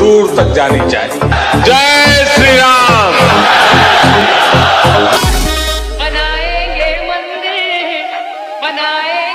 दूर तक जानी चाहिए। जय श्री राम बनाएँगे मंदिर बनाएँगे